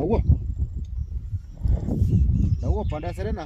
Lawa. Lawa pada serena.